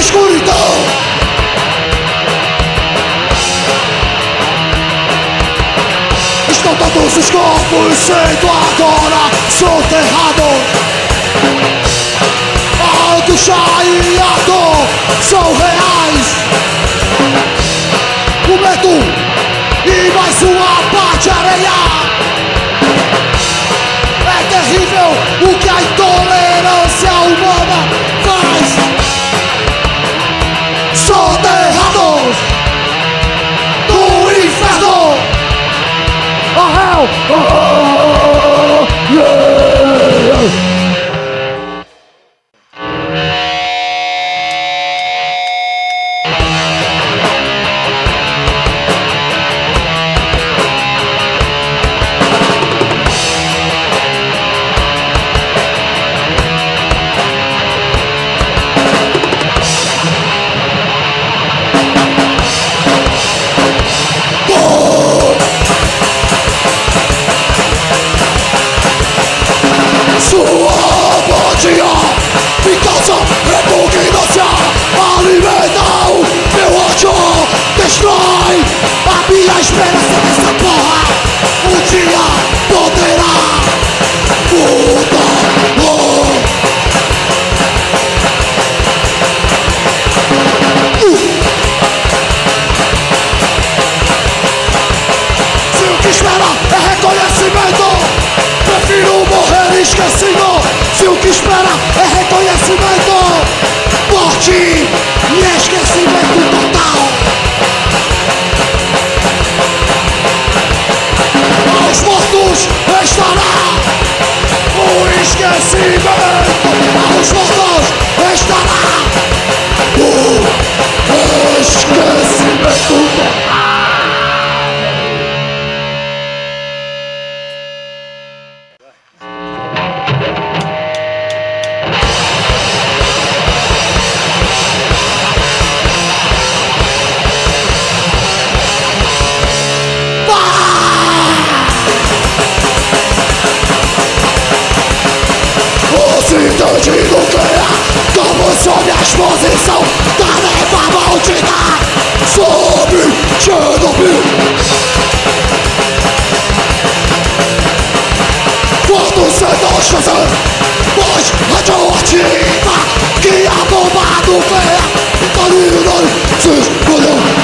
escuridão. Estão todos os corpos sendo agora soterrados. Alto chá e a dor são reais. o que espera é reconhecimento. Morte e esquecimento total. Aos mortos estará o esquecimento. Aos mortos exposição da Tarefa maldita Sobre Chernobyl. Quando se nós fazer Mais radioativa Que a bomba do ferro Tá lindo, se escolheu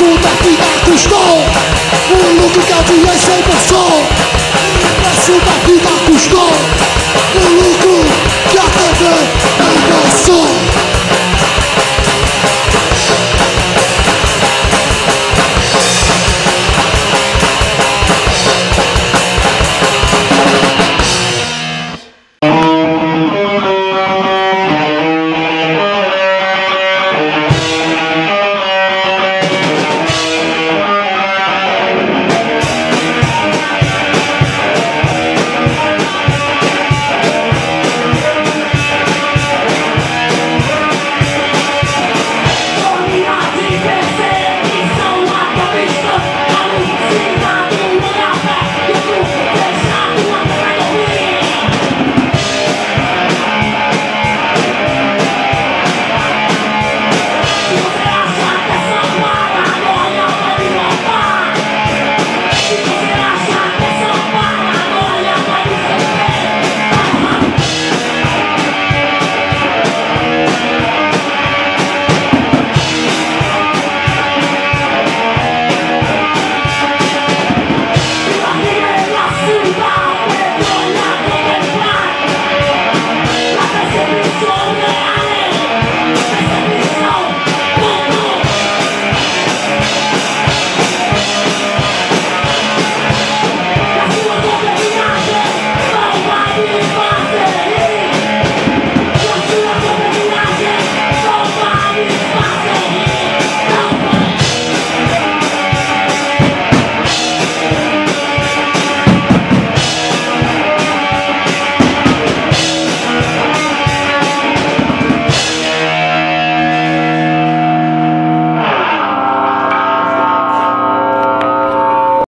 Ajuda que dá custou. O lucro que havia é sem porção Ajuda que dá custou.